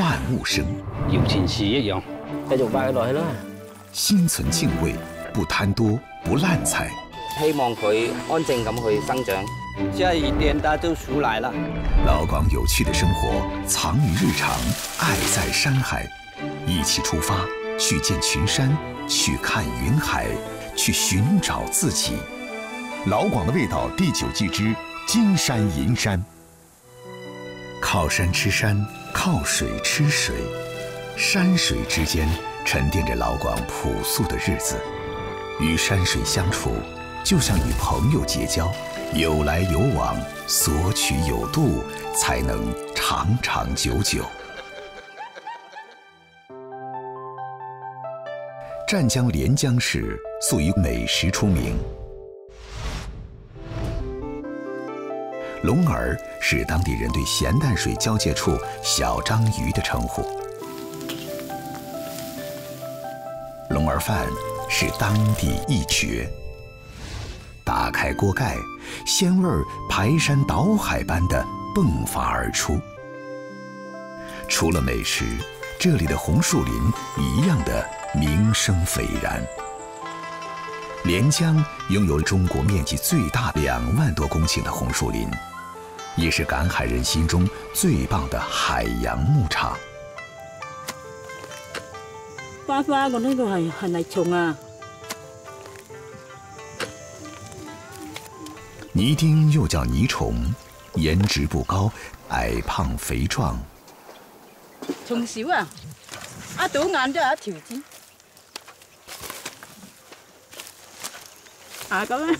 万物生，有钱树一样，继续摆落去咯。心存敬畏，不贪多，不滥财，希望佢安静咁去生长。即一点打都少来了。老广有趣的生活，藏于日常，爱在山海，一起出发，去见群山，去看云海，去寻找自己。老广的味道第九季之金山银山，靠山吃山。靠水吃水，山水之间沉淀着老广朴素的日子。与山水相处，就像与朋友结交，有来有往，索取有度，才能长长久久。湛江廉江市素以美食出名，龙耳。是当地人对咸淡水交界处小章鱼的称呼。龙儿饭是当地一绝。打开锅盖，鲜味儿排山倒海般的迸发而出。除了美食，这里的红树林一样的名声斐然。连江拥有中国面积最大、两万多公顷的红树林。也是赶海人心中最棒的海洋牧场。花花，我那个系系泥虫啊。泥丁又叫泥虫，颜值不高，矮胖肥壮。从小啊，一倒眼都有一条子啊，咁样。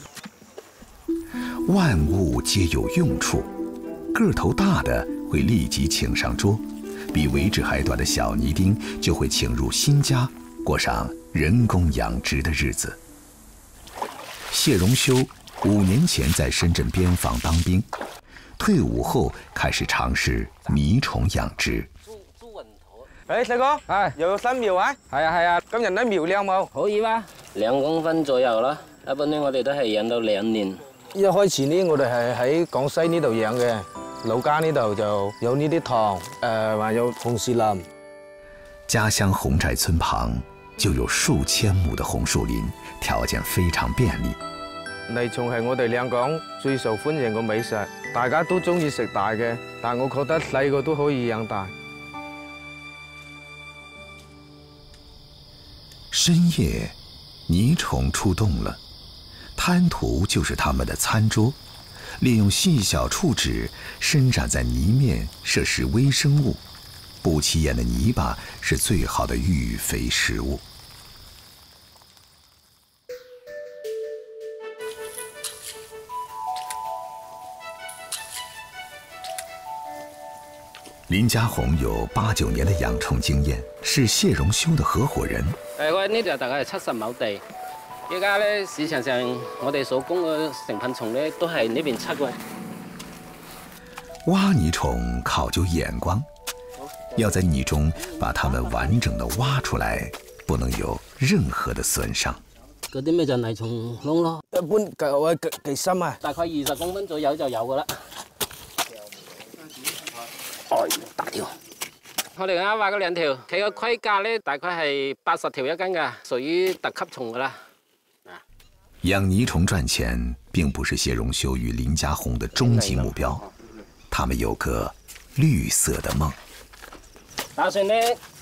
万物皆有用处。个头大的会立即请上桌，比尾指还短的小泥丁就会请入新家，过上人工养殖的日子。谢荣修五年前在深圳边防当兵，退伍后开始尝试泥虫养殖。哎，细哥，哎，又有新苗啊？系啊系啊，今日啲苗靓冇？可以吗？两公分左右啦。一般呢，我哋都系养到两年。一开始呢，我哋系喺广西呢度养嘅。老家呢度就有呢啲糖，诶，还有红树林。家乡红寨村旁就有数千亩的红树林，条件非常便利。泥虫系我哋两广最受欢迎嘅美食，大家都中意食大嘅，但我觉得细个都可以养大。深夜，泥虫出动了，滩涂就是他们的餐桌。利用细小触指伸展在泥面摄食微生物，不起眼的泥巴是最好的育肥食物。林家红有八九年的养虫经验，是谢荣修的合伙人。哎，呢度大概七十亩地。而家咧市场上，我哋所供嘅成品虫咧，都系呢边出嘅。挖泥虫考究眼光，要在泥中把它们完整的挖出来，不能有任何的损伤。嗰啲咩就泥虫咯。一般几几几深啊？大概二十公分左右就有噶啦。三条，我哋啱挖嗰两条，佢个规格咧大概系八十条一斤噶，属于特级虫噶啦。养泥虫赚钱并不是谢荣修与林家红的终极目标，他们有个绿色的梦。打算呢，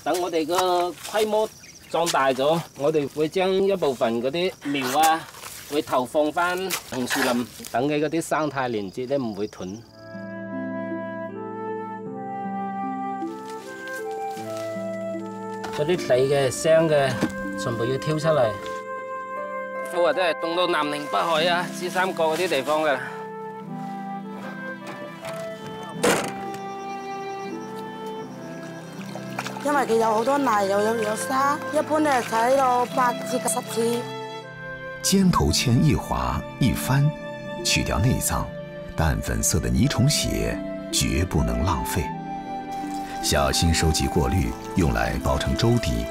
等我哋个规模壮大咗，我哋会将一部分嗰啲苗啊，会投放翻红树林，等佢嗰啲生态连接咧唔会断。嗰啲死嘅、伤嘅，全部要挑出嚟。我啊，真系冻到南宁、北海啊，珠三角嗰啲地方嘅。因为佢有好多泥，又有有沙，一般咧睇到八至十次。尖头签一划一翻，去掉内脏，淡粉色的泥虫血绝不能浪费，小心收集过滤，用来包成粥底。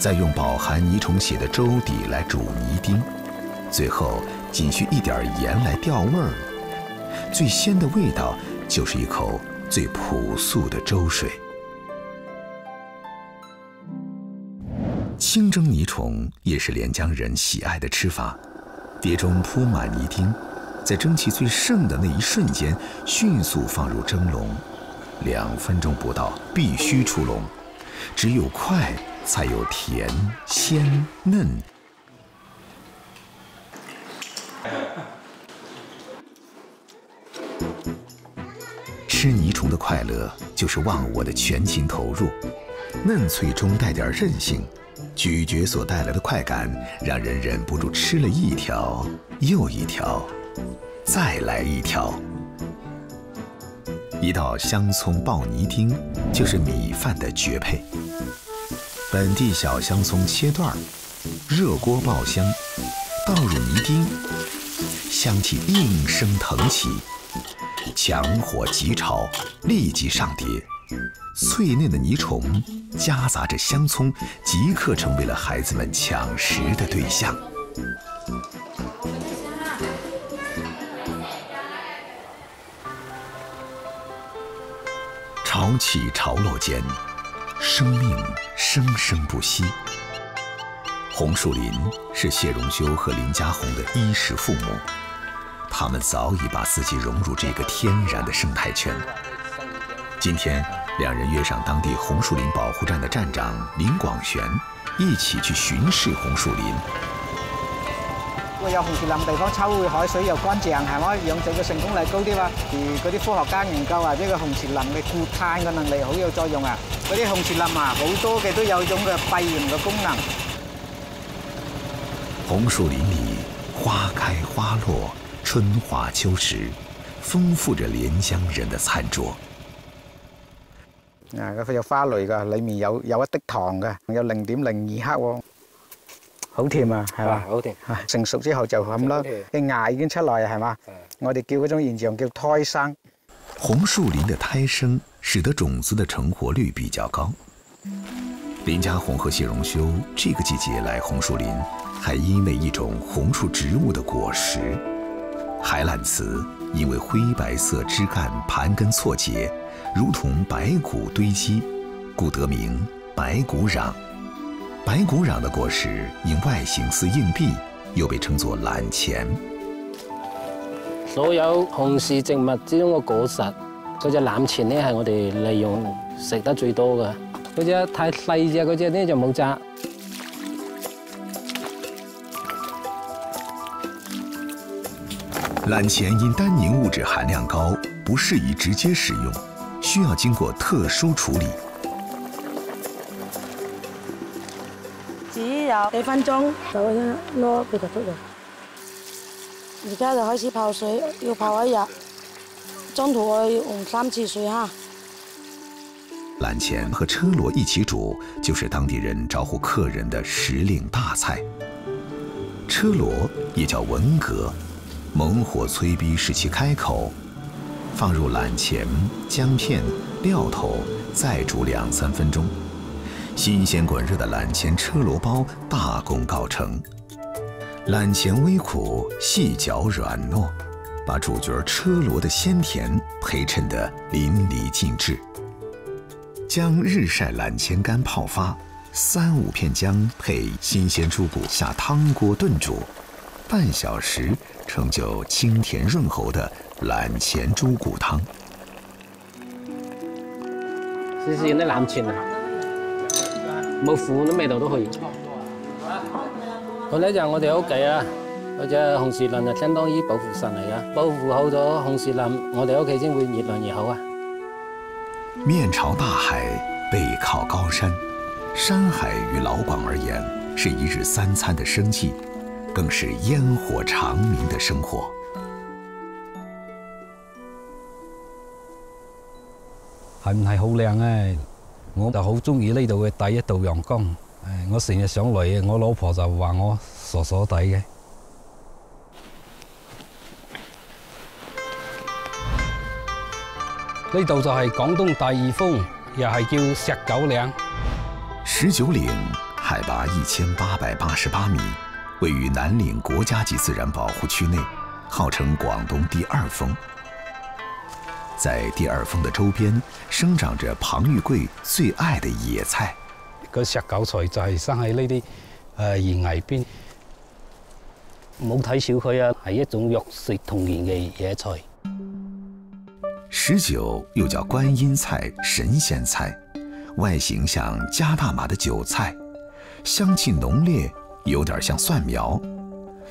再用饱含泥虫血的粥底来煮泥丁，最后仅需一点盐来调味儿。最鲜的味道就是一口最朴素的粥水。清蒸泥虫也是连江人喜爱的吃法。碟中铺满泥丁，在蒸汽最盛的那一瞬间，迅速放入蒸笼，两分钟不到必须出笼，只有快。才有甜、鲜、嫩。吃泥虫的快乐就是忘我的全情投入，嫩脆中带点韧性，咀嚼所带来的快感让人忍不住吃了一条又一条，再来一条。一道香葱爆泥丁就是米饭的绝配。本地小香葱切段儿，热锅爆香，倒入泥丁，香气应声腾起，强火急炒，立即上碟。脆嫩的泥虫，夹杂着香葱，即刻成为了孩子们抢食的对象。潮起潮落间。生命生生不息，红树林是谢荣修和林家红的衣食父母，他们早已把自己融入这个天然的生态圈。今天，两人约上当地红树林保护站的站长林广玄，一起去巡视红树林。有红树林地方抽嘅海水又干净，系咪？养殖嘅成功率高啲嘛？而嗰啲科学家研究啊，呢个红树林嘅固碳嘅能力好有作用啊！嗰啲红树林啊，好多嘅都有种嘅闭源嘅功能。红树林里花开花落，春华秋实，丰富着连江人的餐桌。嗱，佢有花蕾噶，里面有有一滴糖嘅，有零点零二克喎。好甜啊，系嘛？好甜，成熟之后就咁啦，啲芽已经出来啊，系嘛？我哋叫嗰种现象叫胎生。红树林的胎生使得种子的成活率比较高。林家红和谢荣修这个季节来红树林，还因为一种红树植物的果实——海榄雌，因为灰白色枝干盘根错节，如同白骨堆积，故得名白骨壤。白骨壤的果实因外形似硬币，又被称作“蓝钱”。所有红树植物之中，嘅果实，嗰只蓝钱呢系我哋利用食得最多嘅。嗰只太细只，嗰只呢就冇摘。蓝钱因单宁物质含量高，不适宜直接食用，需要经过特殊处理。几分钟，走啦，攞皮头出来。而家就开始泡水，要泡一日，中途要用三次水哈。揽钱和车螺一起煮，就是当地人招呼客人的时令大菜。车螺也叫文蛤，猛火催逼使其开口，放入揽钱、姜片、料头，再煮两三分钟。新鲜滚热的揽钱车螺包大功告成，揽钱微苦，细嚼软糯，把主角车螺的鲜甜陪衬得淋漓尽致。将日晒揽钱干泡发，三五片姜配新鲜猪骨下汤锅炖煮，半小时成就清甜润喉的揽钱猪骨汤。谢谢的揽钱啊。冇苦味道都可以。佢咧就我哋屋企啊，嗰只红树林就相当于保护神嚟噶，保护好咗红树林，我哋屋企先会越来越好啊。面朝大海，背靠高山，山海与老广而言，是一日三餐的生计，更是烟火长明的生活。系唔系好靓诶？我就好中意呢度嘅第一道阳光，诶，我成日上嚟我老婆就话我傻傻地嘅。呢度就系广东第二峰，又系叫石九岭。十九岭海拔一千八百八十八米，位于南岭国家级自然保护区内，号称广东第二峰。在第二峰的周边生长着庞玉贵最爱的野菜。个石韭菜就系生喺呢啲诶悬崖边，冇睇小佢啊，系一种药食同源嘅野菜。石韭又叫观音菜、神仙菜，外形像加大码的韭菜，香气浓烈，有点像蒜苗。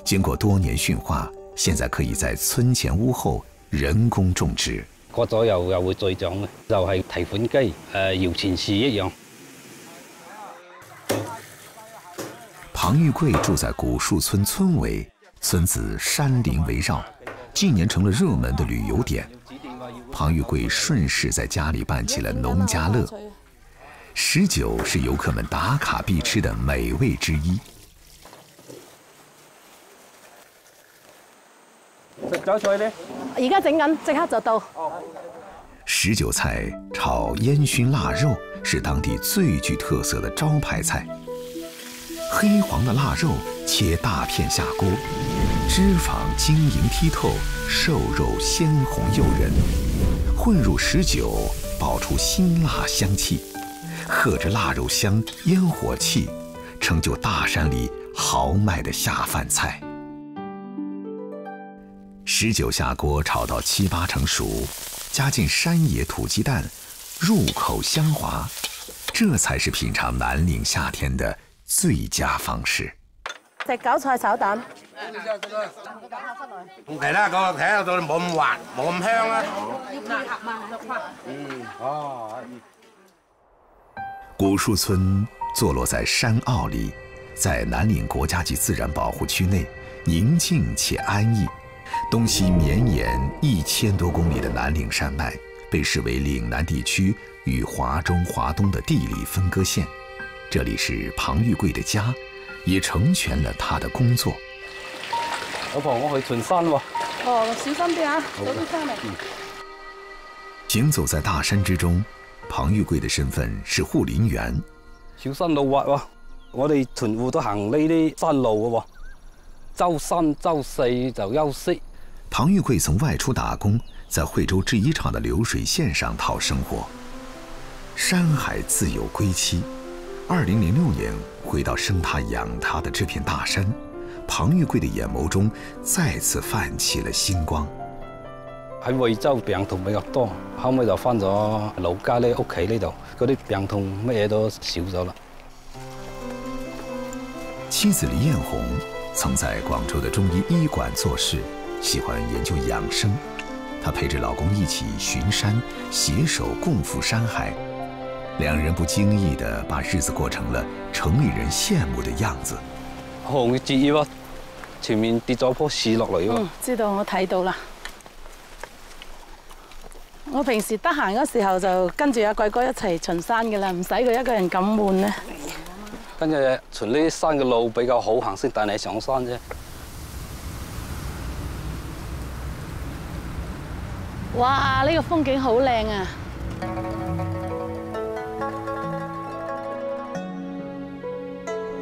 经过多年驯化，现在可以在村前屋后人工种植。割咗又又会再长嘅，就系提款机诶，摇钱树一样。庞玉贵住在古树村村委，村子山林围绕，近年成了热门的旅游点。庞玉贵顺势在家里办起了农家乐，十酒是游客们打卡必吃的美味之一。食韭菜咧，而家整紧，即刻就到。食韭菜炒烟熏腊肉是当地最具特色的招牌菜。黑黄的腊肉切大片下锅，脂肪晶莹剔透，瘦肉鲜红诱人，混入食酒，爆出辛辣香气，喝着腊肉香烟火气，成就大山里豪迈的下饭菜。十九下锅炒到七八成熟，加进山野土鸡蛋，入口香滑，这才是品尝南岭夏天的最佳方式。在韭菜炒蛋，哎，你看这睇下都冇咁滑，冇咁香啊。嗯，哦，古树村坐落在山坳里，在南岭国家级自然保护区内，宁静且安逸。东西绵延一千多公里的南岭山脉，被视为岭南地区与华中华东的地理分割线。这里是庞玉贵的家，也成全了他的工作。老婆，我去巡山了。哦，小心啲啊，小上来。行走在大山之中，庞玉贵的身份是护林员。小山路滑喎，我哋屯户都行呢啲山路嘅，周三、周四就休息。庞玉贵曾外出打工，在惠州制衣厂的流水线上讨生活。山海自有归期。二零零六年，回到生他养他的这片大山，庞玉贵的眼眸中再次泛起了星光。喺惠州病痛比较多，后尾就翻咗老家呢屋企呢度嗰啲病痛乜嘢都少咗啦。妻子李艳红曾在广州的中医医馆做事。喜欢研究养生，她陪着老公一起巡山，携手共赴山海，两人不经意地把日子过成了城里人羡慕的样子。前面跌咗棵树落嚟喎。知道我睇到啦。我平时得闲嗰时候就跟住阿贵哥一齐巡山嘅啦，唔使佢一个人咁闷呢。跟住巡呢啲山嘅路比较好行先带你上山啫。哇，呢个风景好靓啊！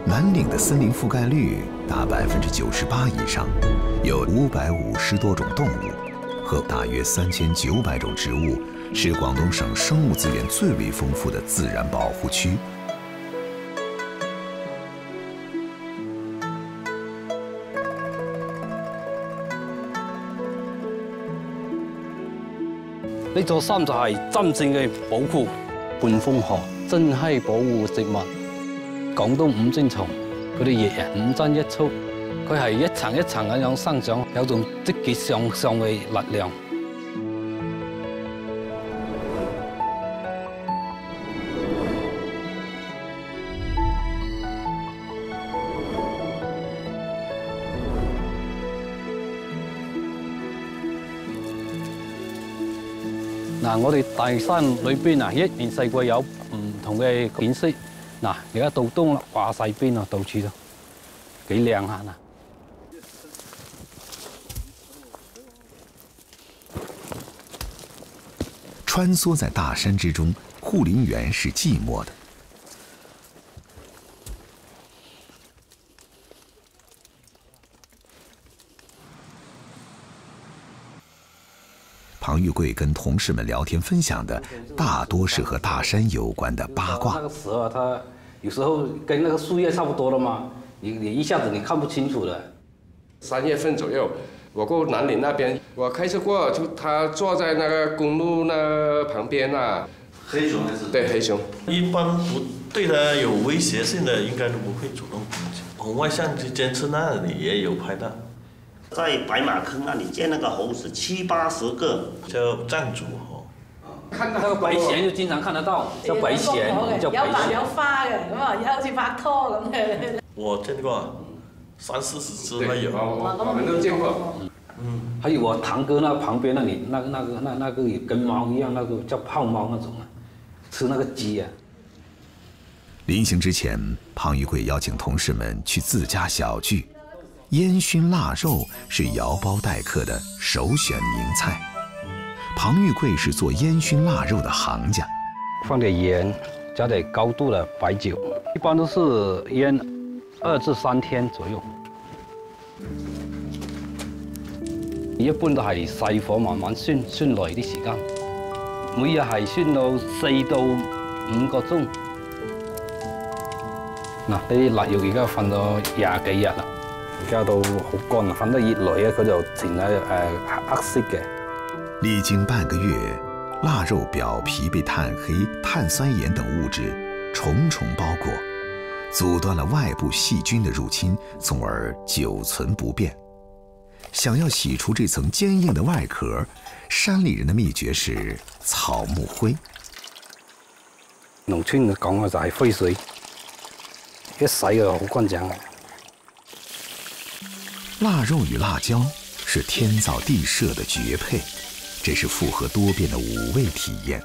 南岭的森林覆盖率达百分之九十八以上，有五百五十多种动物和大约三千九百种植物，是广东省生物资源最为丰富的自然保护区。呢座山就系真正嘅宝库，半峰河珍稀保护植物，广东五针松，佢啲叶五针一束，佢系一层一层咁样生长，有种积极向上嘅力量。我哋大山里边啊，一年四季有唔同嘅景色。嗱，而家到冬啦，挂晒边啊，到处都几靓下啊！穿梭在大山之中，护林员是寂寞的。徐贵跟同事们聊天分享的大多是和大山有关的八卦。那个蛇它有时候跟那个树叶差不多了嘛，你你一下子你看不清楚的。三月份左右，我过南岭那边，我开车过就他坐在那个公路那旁边啊。黑熊还是？对，黑熊。一般不对它有威胁性的，应该都不会主动攻击。红外相机监测那里也有拍到。在白马坑那里见那个猴子七八十个，叫藏族猴。看到那个白贤就经常看得到，叫白贤，叫白熊。有白有花的，咁啊，好似拍拖咁嘅。我见过，三四十只都有。咁，我们都见过。嗯，还有我堂哥那旁边那里，那个、那个、那那个也跟猫一样，那个叫胖猫那种啊，吃那个鸡啊。临行之前，庞玉贵邀请同事们去自家小聚。烟熏腊肉是瑶包待客的首选名菜。庞玉贵是做烟熏腊肉的行家，放点盐，加点高度的白酒，一般都是腌二至三天左右。一般都系细火慢慢熏，熏耐啲时间。每日系熏到四到五个钟。嗱，呢啲腊肉而家瞓咗廿几日啦。加到好干啊，晒得热来啊，佢就呈啊诶黑色嘅。历经半个月，腊肉表皮被碳黑、碳酸盐等物质重重包裹，阻断了外部细菌的入侵，从而久存不变。想要洗出这层坚硬的外壳，山里人的秘诀是草木灰。农村讲嘅就系灰水，一洗就好干净啊。腊肉与辣椒是天造地设的绝配，这是复合多变的五味体验。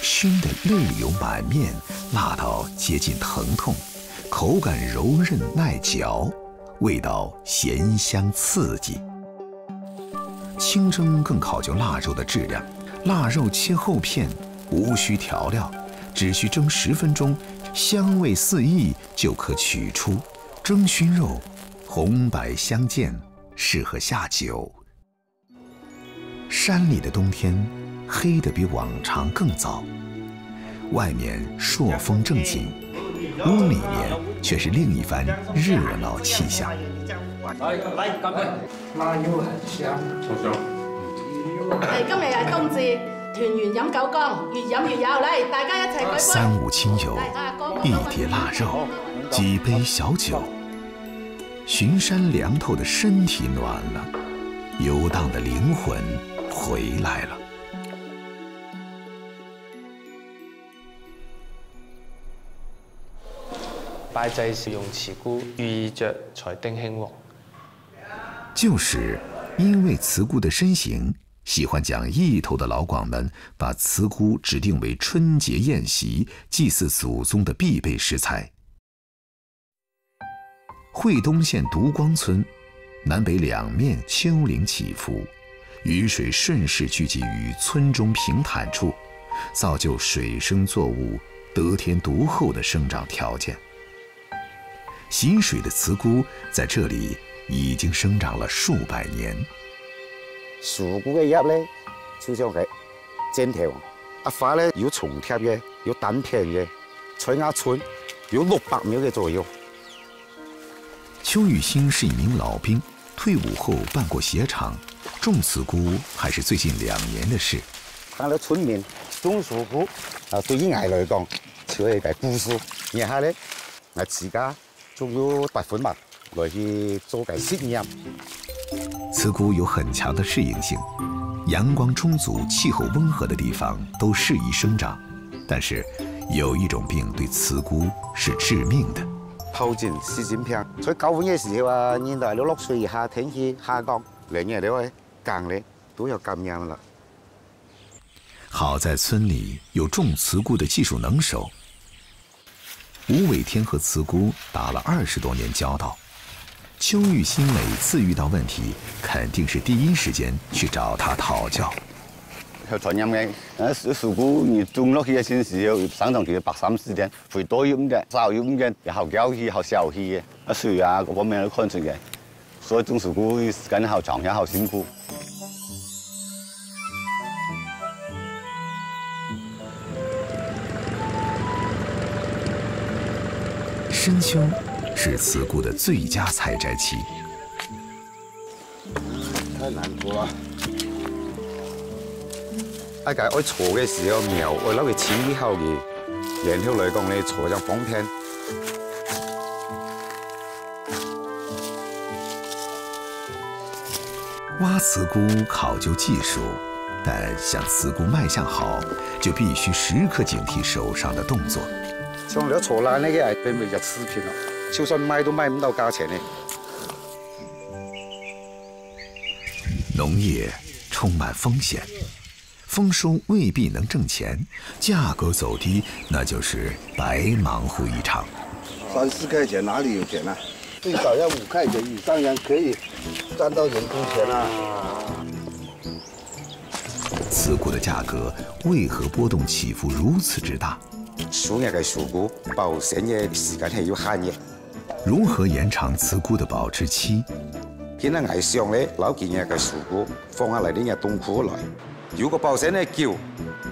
熏得泪流满面，辣到接近疼痛，口感柔韧耐嚼，味道咸香刺激。清蒸更考究腊肉的质量，腊肉切厚片，无需调料，只需蒸十分钟，香味四溢就可取出。蒸熏肉。红白相间，适合下酒。山里的冬天，黑得比往常更早。外面朔风正紧，屋里面却是另一番热闹气象。来，来干杯！今日又系冬至，团圆饮九江，越饮越有。来，大家一齐开怀。三五亲友，一碟腊肉，几杯小酒。巡山凉透的身体暖了，游荡的灵魂回来了。拜祭时用慈姑，寓意着财丁兴旺。就是，因为慈姑的身形，喜欢讲意头的老广们，把慈姑指定为春节宴席祭祀祖宗的必备食材。惠东县独光村，南北两面丘陵起伏，雨水顺势聚集于村中平坦处，造就水生作物得天独厚的生长条件。习水的慈菇在这里已经生长了数百年。树菇的叶咧，就像系尖条，啊花咧有重片的，有单片的，在我村有六百秒的左右。邱玉兴是一名老兵，退伍后办过鞋厂，种茨菇还是最近两年的事。看到村民种茨菇，啊，对于俺来讲，就是一个故事。然后呢，我自家种了贷款嘛，来去做个实验。茨菇有很强的适应性，阳光充足、气候温和的地方都适宜生长。但是，有一种病对茨菇是致命的。靠近习近平，在高温的时候啊，年代六六岁，以下天气下降两样了喂，降了都要感染了。好在村里有种茨菇的技术能手，吴伟天和茨菇打了二十多年交道，邱玉新每次遇到问题，肯定是第一时间去找他讨教。要传音的，呃，树菇你种落去的先是要生长起来八三四天，肥多一点，少一点也好浇气，好小气嘅。啊水啊各方面都看出嘅，所以种树菇时间好长也好辛苦。深秋是刺菇的最佳采摘期。太难过了。啊，个爱搓嘅时候，苗我捞佮清理好嘅，然后来讲咧搓张方片。挖茨菇考究技术，但想茨菇卖相好，就必须时刻警惕手上的动作。像我哋烂咧，佮变为一只次咯，就算卖都卖唔到价钱呢。农业充满风险。丰收未必能挣钱，价格走低，那就是白忙活一场。三四块钱哪里有钱啊？最少要五块钱以上，才可以赚到人工钱啊！瓷菇的价格为何波动起伏如此之大？熟人的熟菇保鲜的时间还有含义。如何延长瓷菇的保质期？把它爱上的老几年的熟菇放下来，拎个冻菇来。如果保鲜呢久，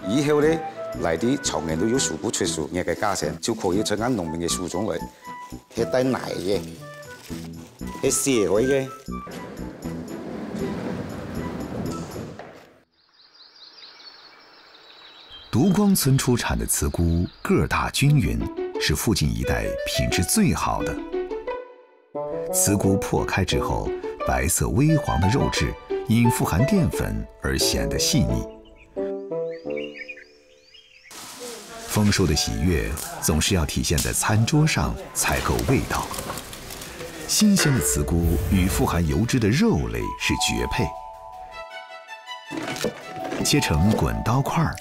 以后呢，来啲常年都有树不出售，人家价钱就可以参加农民嘅树种来去带奶嘅，去鲜口嘅。独光村出产的茨菇个大均匀，是附近一带品质最好的。茨菇破开之后，白色微黄的肉质。因富含淀粉而显得细腻。丰收的喜悦总是要体现在餐桌上才够味道。新鲜的茨菇与富含油脂的肉类是绝配。切成滚刀块儿，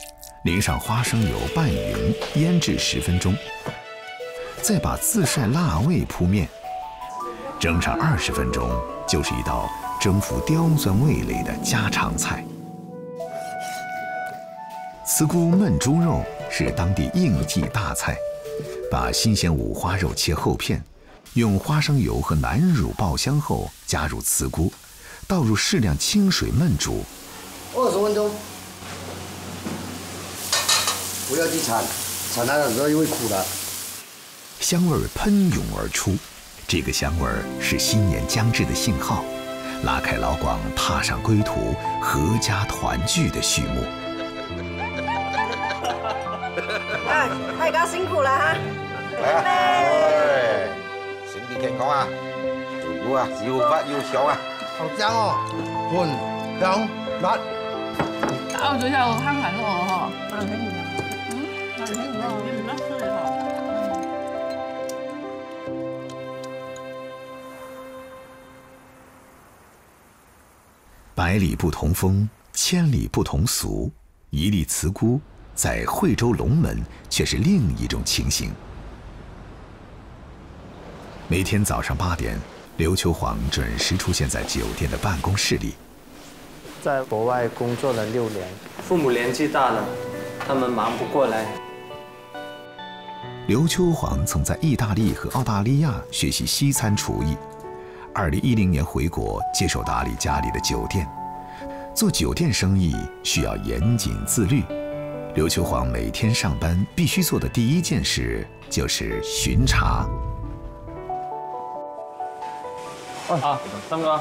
淋上花生油拌匀，腌制十分钟，再把自晒辣味铺面，蒸上二十分钟，就是一道。征服刁钻味蕾的家常菜，茨菇焖猪肉是当地应季大菜。把新鲜五花肉切厚片，用花生油和南乳爆香后，加入茨菇，倒入适量清水焖煮二十分钟。不要去铲，铲它的时候又会苦的。香味喷涌而出，这个香味是新年将至的信号。拉开老广踏上归途、阖家团聚的序幕。哎，大家辛苦了哈！来啊！身体健康啊！照顾啊！又发又强啊！好香哦！香辣。强、力！好，下，少看看哦，哈。百里不同风，千里不同俗。一粒瓷菇在惠州龙门却是另一种情形。每天早上八点，刘秋煌准时出现在酒店的办公室里。在国外工作了六年，父母年纪大了，他们忙不过来。刘秋煌曾在意大利和澳大利亚学习西餐厨艺，二零一零年回国接手打理家里的酒店。做酒店生意需要严谨自律。刘秋煌每天上班必须做的第一件事就是巡查。啊，森哥，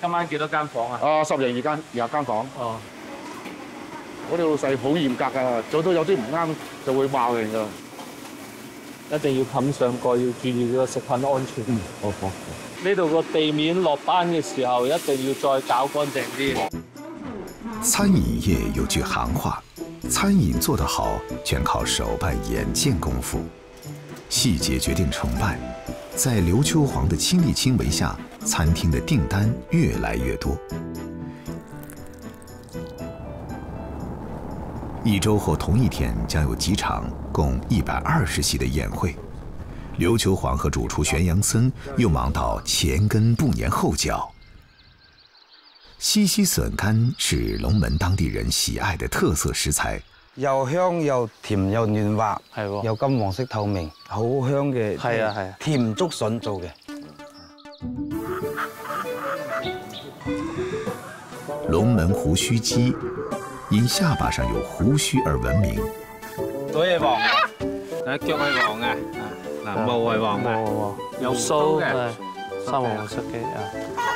今晚几多间房啊？啊，十零二间，廿间房。哦。我哋老细好严格噶，做到有啲唔啱就会骂嘅，噶。一定要冚上盖，要注意个食品安全。好好。呢度个地面落班嘅时候一定要再搞干净啲。餐饮业有句行话，餐饮做得好，全靠手办眼见功夫，细节决定成败。在刘秋煌的亲力亲为下，餐厅的订单越来越多。一周后同一天将有几场共一百二十席的宴会，刘秋煌和主厨玄阳森又忙到前跟不粘后脚。西溪笋干是龙门当地人喜爱的特色食材，又香又甜又嫩滑，系又金黄色透明，好香嘅，系啊系啊，甜竹笋做嘅。龙门胡须鸡因下巴上有胡须而闻名，左系黄嘅，啊脚系黄嘅，啊毛系黄嘅，有须嘅，三黄色嘅啊。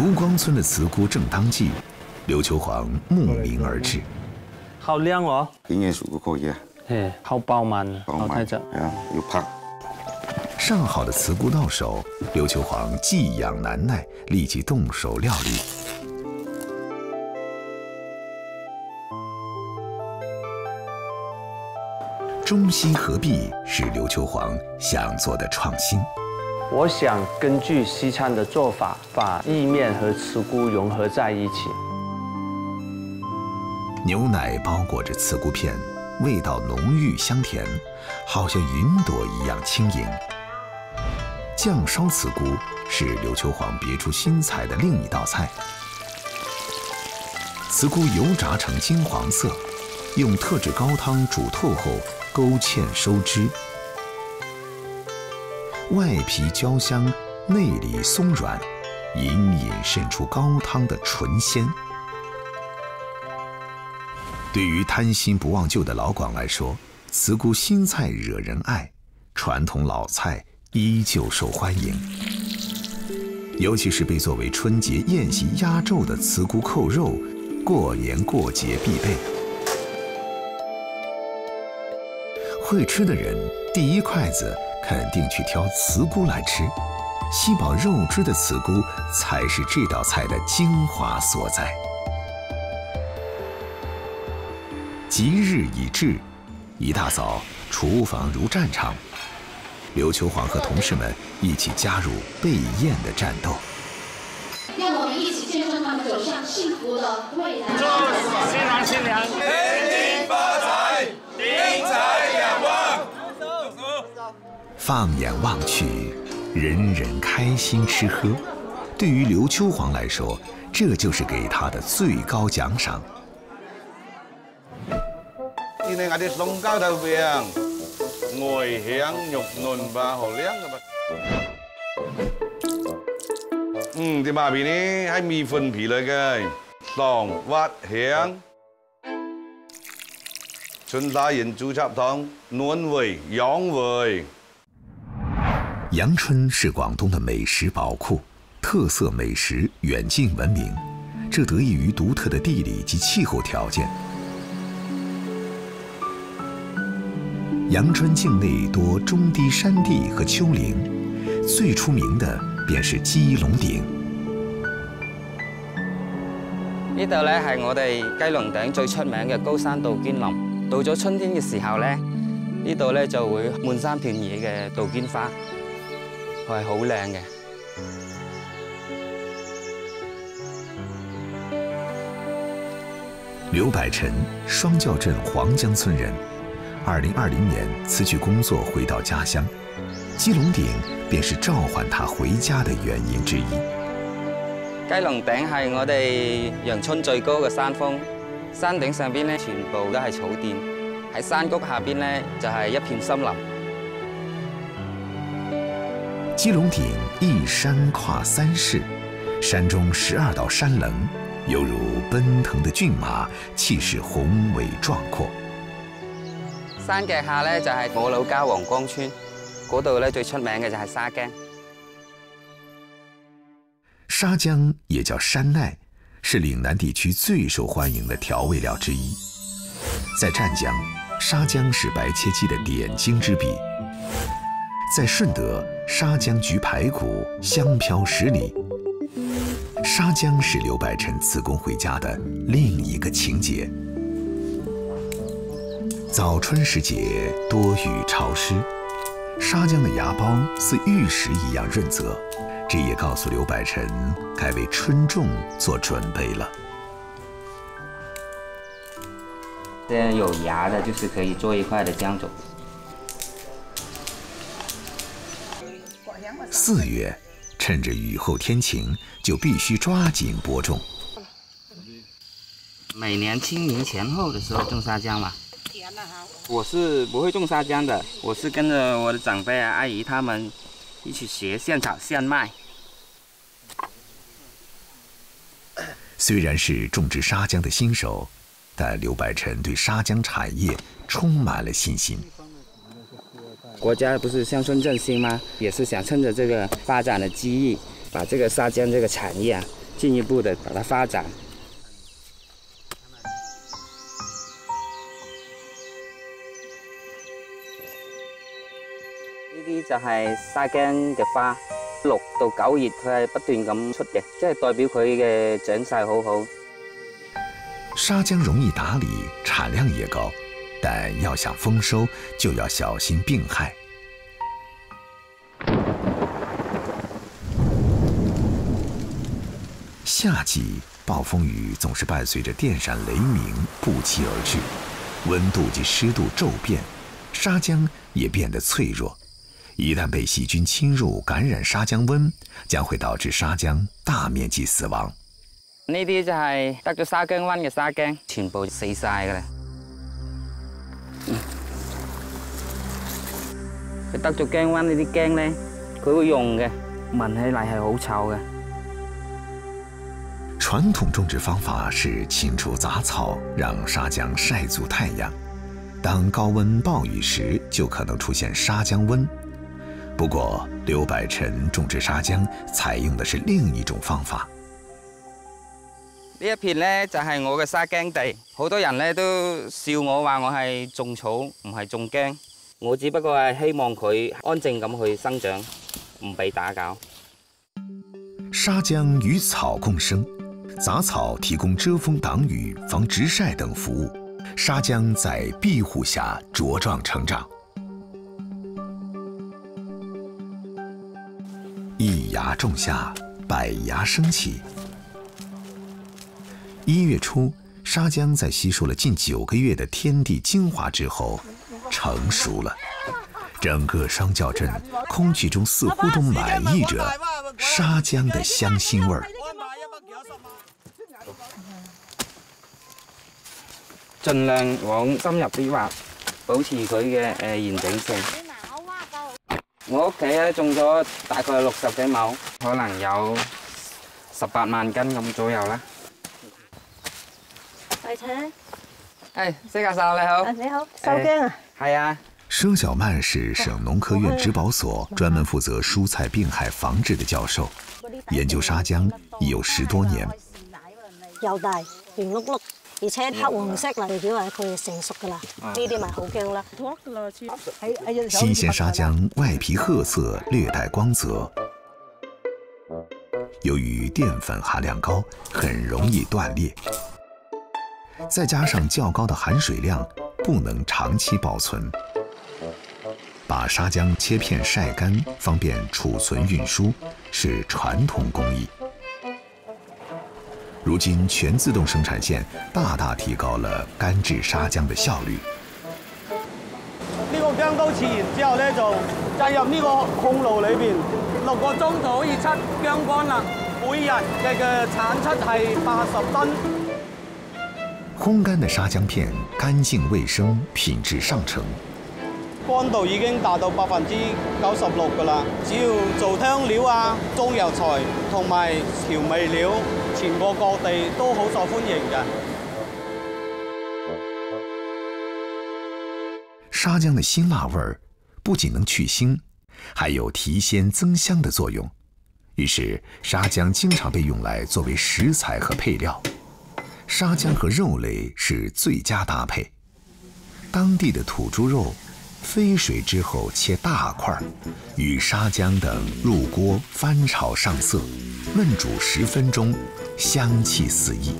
竹光村的磁菇正当季，刘秋煌慕名而至。好亮哦，今年数都可以，嘿，好饱满，好大只，哎呀，又胖。上好的磁菇到手，刘秋煌寄养难耐，立即动手料理。中西合璧是刘秋煌想做的创新。我想根据西餐的做法，把意面和茨菇融合在一起。牛奶包裹着茨菇片，味道浓郁香甜，好像云朵一样轻盈。酱烧茨菇是刘秋皇别出心裁的另一道菜。茨菇油炸成金黄色，用特制高汤煮透后，勾芡收汁。外皮焦香，内里松软，隐隐渗出高汤的醇鲜。对于贪新不忘旧的老广来说，慈姑新菜惹人爱，传统老菜依旧受欢迎。尤其是被作为春节宴席压轴的慈姑扣肉，过年过节必备。会吃的人，第一筷子。肯定去挑茨菇来吃，吸饱肉汁的茨菇才是这道菜的精华所在。吉日已至，一大早，厨房如战场，刘秋华和同事们一起加入备宴的战斗。让我们一起见证他们走向幸福的未来。祝新郎新娘。放眼望去，人人开心吃喝。对于刘秋黄来说，这就是给他的最高奖赏。今天我的松糕怎饼，外香肉嫩吧？好靓的吧。嗯，这麻皮呢？还米粉皮来个。双滑香，春沙银猪杂汤，暖胃养胃。阳春是广东的美食宝库，特色美食远近闻名。这得益于独特的地理及气候条件。阳春境内多中低山地和丘陵，最出名的便是鸡笼顶。呢度咧系我哋鸡笼顶最出名嘅高山杜鹃林。到咗春天嘅时候咧，呢度咧就会满山遍野嘅杜鹃花。佢系好靓嘅。刘百臣，双滘镇黄江村人，二零二零年辞去工作回到家乡，鸡笼顶便是召唤他回家的原因之一。鸡笼顶系我哋阳春最高嘅山峰，山顶上边咧全部都系草甸，喺山谷下边咧就系一片森林。鸡笼顶一山跨三市，山中十二道山棱，犹如奔腾的骏马，气势宏伟壮阔。山脚下呢，就系我老家黄冈村，嗰度咧最出名嘅就系沙姜。沙姜也叫山奈，是岭南地区最受欢迎的调味料之一。在湛江，沙姜是白切鸡的点睛之笔；在顺德，沙姜焗排骨，香飘十里。沙姜是刘百臣辞工回家的另一个情节。早春时节多雨潮湿，沙姜的芽苞似玉石一样润泽，这也告诉刘百臣该为春种做准备了。这样有芽的，就是可以做一块的姜种。四月，趁着雨后天晴，就必须抓紧播种。每年清明前后的时候种沙姜嘛。我是不会种沙姜的，我是跟着我的长辈啊、阿姨他们一起学，现炒现卖。虽然是种植沙姜的新手，但刘百臣对沙姜产业充满了信心。国家不是乡村振兴吗？也是想趁着这个发展的机遇，把这个沙姜这个产业啊，进一步的把它发展。呢啲就系沙姜嘅花，六到九月佢系不断咁出嘅，即系代表佢嘅长势好好。沙姜容易打理，产量也高。但要想丰收，就要小心病害。夏季暴风雨总是伴随着电闪雷鸣不期而至，温度及湿度骤变，沙浆也变得脆弱。一旦被细菌侵入感染沙浆温，将会导致沙浆大面积死亡。呢啲就系得咗沙姜瘟嘅沙浆，全部死晒噶啦。佢得咗姜湾呢啲姜咧，佢会用嘅，闻起嚟系好臭嘅。传统种植方法是清除杂草，让沙姜晒足太阳。当高温暴雨时，就可能出现沙姜瘟。不过刘百臣种植沙姜采用的是另一种方法。呢一片呢，就系我嘅沙姜地，好多人呢都笑我话我系种草唔系种姜，我只不过系希望佢安静咁去生长，唔被打搅。沙姜与草共生，杂草提供遮风挡雨、防直晒等服务，沙姜在庇护下茁壮成长。一芽种下，百芽升起。一月初，沙姜在吸收了近九个月的天地精华之后，成熟了。整个双教镇空气中似乎都满溢着沙姜的香辛味儿。尽量往深入啲挖，保持佢嘅诶完整性。我屋企咧种咗大概六十几亩，可能有十八万斤咁左右啦。哎，陈，哎，施教授你好。你好，收姜啊。系啊。生小曼是省农科院植保所专门负责蔬菜病害防治的教授，研究沙姜已有十多年。又大，圆碌碌，而且黑红色啦，代表系佢成熟噶啦。呢啲咪好姜啦。新鲜沙姜外皮褐色，略带光泽。由于淀粉含量高，很容易断裂。再加上较高的含水量，不能长期保存。把沙浆切片晒干，方便储存运输，是传统工艺。如今全自动生产线大大提高了干制沙浆的效率。呢个姜都切完之后呢，就进入呢个控炉里边，六个钟就可以出姜干啦。每日嘅嘅产出系八十吨。烘干的沙姜片干净卫生，品质上乘。干度已经达到百分之九十六噶啦，只要做香料啊、中药材同埋调味料，全国各地都好受欢迎噶。沙姜的辛辣味儿不仅能去腥，还有提鲜增香的作用，于是沙姜经常被用来作为食材和配料。沙姜和肉类是最佳搭配。当地的土猪肉，飞水之后切大块，与沙姜等入锅翻炒上色，焖煮十分钟，香气四溢。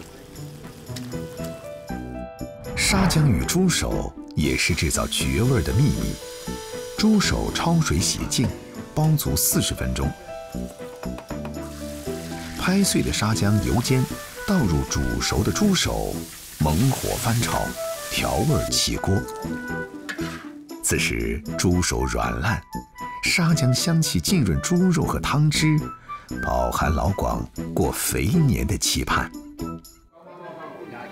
沙姜与猪手也是制造绝味的秘密。猪手焯水洗净，煲足四十分钟。拍碎的沙姜油煎。倒入煮熟的猪手，猛火翻炒，调味起锅。此时猪手软烂，沙姜香气浸润猪肉和汤汁，饱含老广过肥年的期盼。来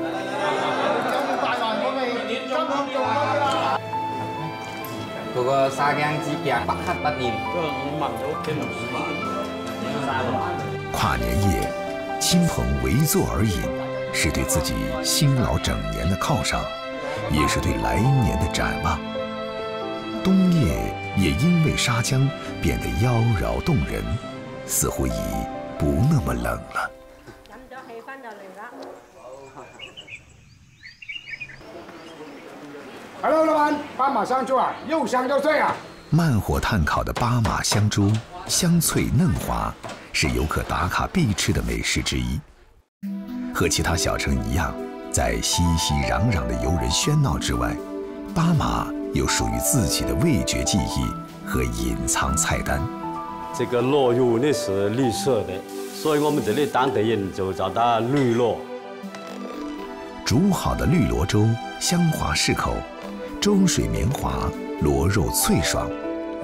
来来，有没有大卖？我们刚刚做好的。那个跨年夜。亲朋围坐而饮，是对自己辛劳整年的犒赏，也是对来年的展望。冬夜也因为沙姜变得妖娆动人，似乎已不那么冷了。Hello，老板，巴马香猪啊，又香又脆啊！慢火炭烤的巴马香猪。香脆嫩滑是游客打卡必吃的美食之一。和其他小城一样，在熙熙攘攘的游人喧闹之外，巴马有属于自己的味觉记忆和隐藏菜单。这个螺肉那是绿色的，所以我们这里当地人就叫它绿螺。煮好的绿螺粥香滑适口，粥水绵滑，螺肉脆爽。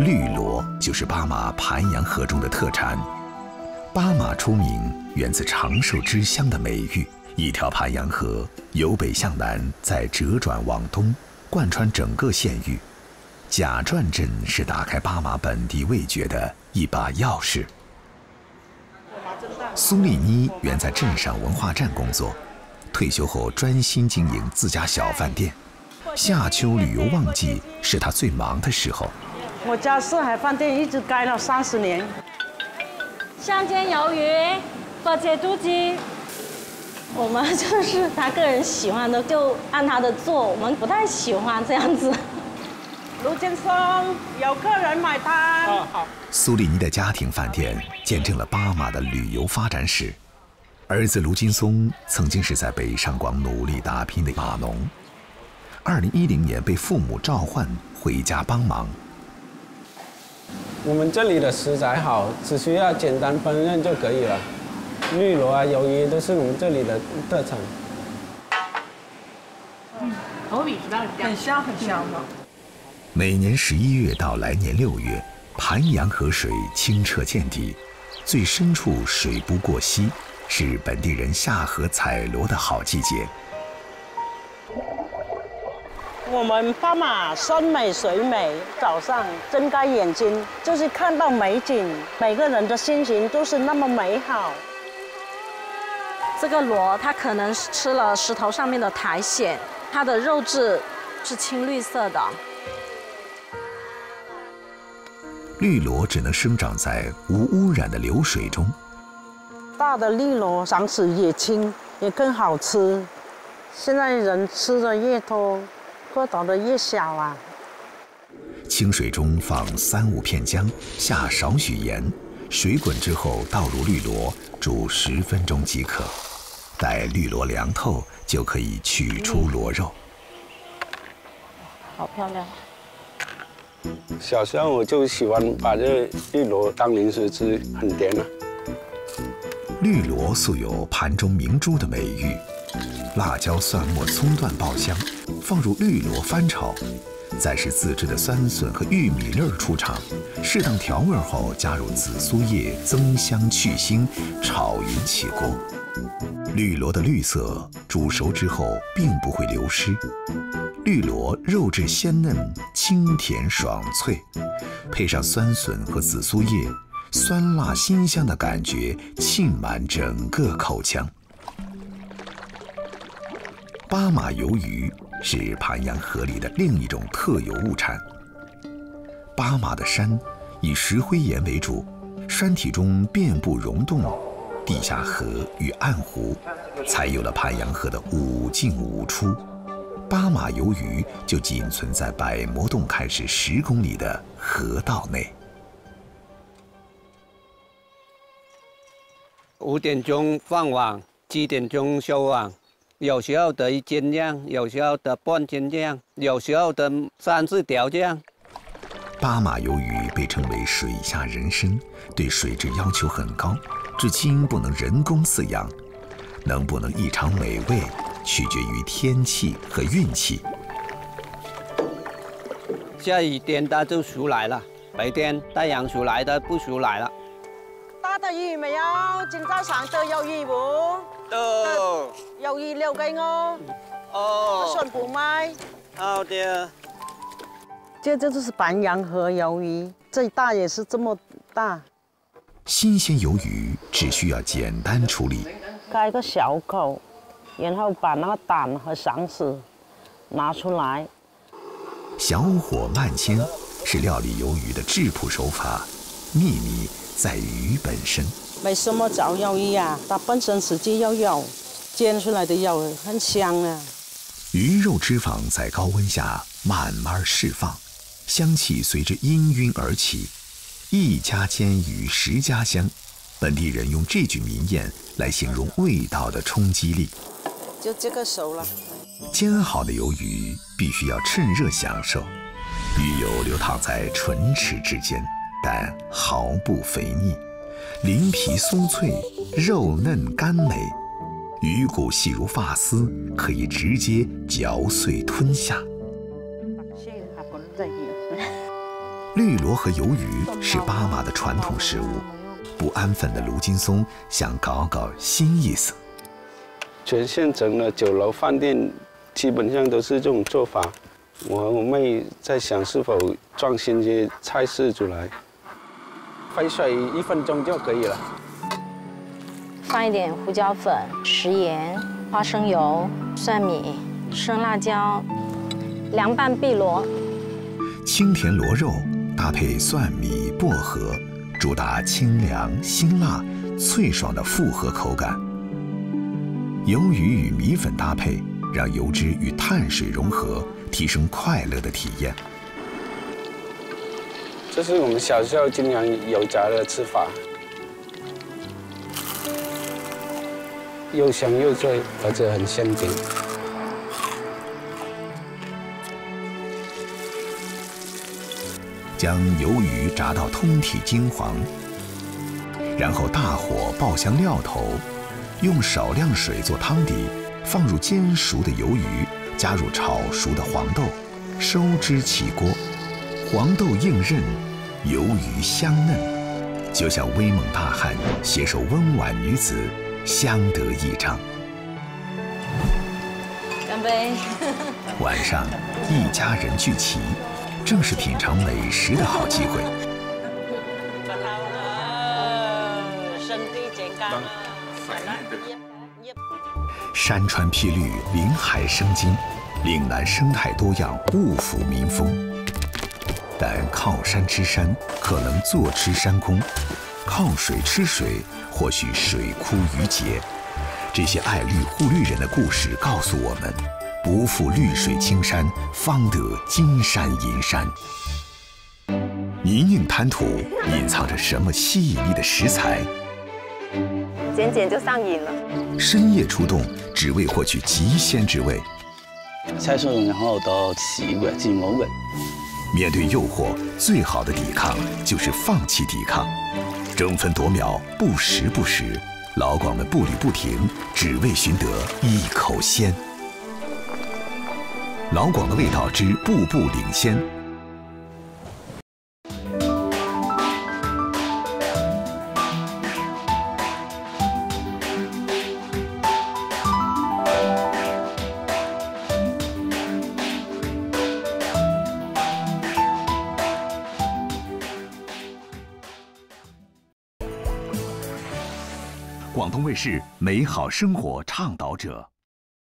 绿萝就是巴马盘阳河中的特产。巴马出名源自“长寿之乡”的美誉。一条盘阳河由北向南，再折转往东，贯穿整个县域。贾篆镇是打开巴马本地味觉的一把钥匙。苏丽妮原在镇上文化站工作，退休后专心经营自家小饭店。夏秋旅游旺季是她最忙的时候。我家四海饭店一直干了三十年。香煎鱿鱼，巴解肚鸡。我们就是他个人喜欢的，就按他的做。我们不太喜欢这样子。卢金松，有客人买单。哦，好。苏丽尼的家庭饭店见证了巴马的旅游发展史。儿子卢金松曾经是在北上广努力打拼的码农。二零一零年被父母召唤回家帮忙。我们这里的食材好，只需要简单烹饪就可以了。绿萝啊，鱿鱼都是我们这里的特产。嗯，糯米知道很香很香的。每年十一月到来年六月，盘阳河水清澈见底，最深处水不过膝，是本地人下河采螺的好季节。我们巴马山美水美，早上睁开眼睛就是看到美景，每个人的心情都是那么美好。这个螺它可能是吃了石头上面的苔藓，它的肉质是青绿色的。绿螺只能生长在无污染的流水中。大的绿螺，长齿也青，也更好吃。现在人吃的越多。喝到了夜宵啊！清水中放三五片姜，下少许盐，水滚之后倒入绿萝，煮十分钟即可。待绿萝凉透，就可以取出萝肉。好漂亮！小时候我就喜欢把这绿萝当零食吃，很甜呢。绿萝素有盘中明珠的美誉，辣椒、蒜末、葱段爆香，放入绿萝翻炒，再是自制的酸笋和玉米粒儿出场，适当调味后加入紫苏叶增香去腥，炒匀起锅。绿萝的绿色煮熟之后并不会流失，绿萝肉质鲜嫩、清甜爽脆，配上酸笋和紫苏叶。酸辣、鲜香的感觉沁满整个口腔。巴马鱿鱼是盘阳河里的另一种特有物产。巴马的山以石灰岩为主，山体中遍布溶洞、地下河与暗湖，才有了盘阳河的五进五出。巴马鱿鱼就仅存在百魔洞开始十公里的河道内。五点钟放网，七点钟收网，有时候得一斤样，有时候得半斤样，有时候得三四条这样。巴马鱿鱼被称为“水下人参”，对水质要求很高，至今不能人工饲养。能不能异常美味，取决于天气和运气。下雨天它就出来了，白天太阳出来的不出来了。鱿鱼没有，今早上车有鱼不？有。鱼留给我。哦。全不买。好的。这就是白羊和鱿鱼，最大也是这么大。新鲜鱿鱼只需要简单处理，开个小口，然后把那个胆和肠子拿出来。小火慢煎是料理鱿鱼的质朴手法，秘密。在鱼本身，没什么炸鱿鱼啊，它本身自己有油，煎出来的油很香啊。鱼肉脂肪在高温下慢慢释放，香气随着氤氲而起，一家煎鱼十家香。本地人用这句名言来形容味道的冲击力。就这个熟了。煎好的鱿鱼必须要趁热享受，鱼油流淌在唇齿之间。但毫不肥腻，鳞皮酥脆，肉嫩甘美，鱼骨细如发丝，可以直接嚼碎吞下。绿萝和鱿鱼是巴马的传统食物，不安分的卢金松想搞搞新意思。全县城的酒楼饭店基本上都是这种做法，我和我妹在想是否创新些菜式出来。沸水一分钟就可以了。放一点胡椒粉、食盐、花生油、蒜米、生辣椒、凉拌碧螺。清甜螺肉搭配蒜米、薄荷，主打清凉、辛辣、脆爽的复合口感。鱿鱼与米粉搭配，让油脂与碳水融合，提升快乐的体验。这是我们小时候经常油炸的吃法，又香又脆，而且很鲜甜。将鱿鱼炸到通体金黄，然后大火爆香料头，用少量水做汤底，放入煎熟的鱿鱼，加入炒熟的黄豆，收汁起锅。黄豆硬韧。鱿鱼香嫩，就像威猛大汉携手温婉女子，相得益彰。干杯！晚上一家人聚齐，正是品尝美食的好机会。山川披绿，林海生金，岭南生态多样，物阜民丰。但靠山吃山，可能坐吃山空；靠水吃水，或许水枯鱼竭。这些爱绿护绿人的故事告诉我们：不负绿水青山，方得金山银山。泥泞滩涂隐藏着什么吸引力的食材？捡捡就上瘾了。深夜出动，只为获取极鲜之味。菜收然后到七块进毛龟。面对诱惑，最好的抵抗就是放弃抵抗。争分夺秒，不时不时，老广们步履不停，只为寻得一口鲜。老广的味道之步步领先。是美好生活倡导者。